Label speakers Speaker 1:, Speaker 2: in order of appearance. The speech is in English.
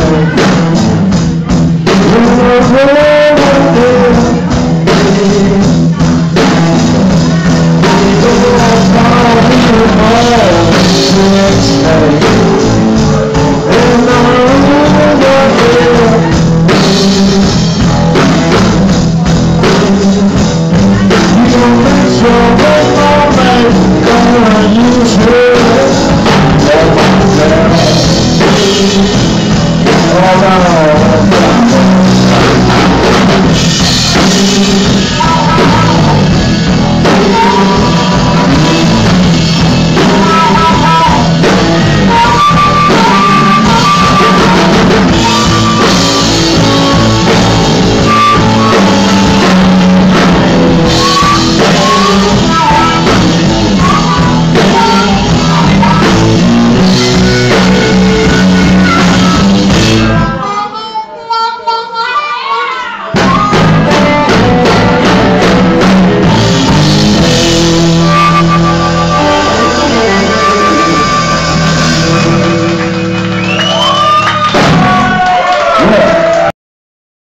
Speaker 1: for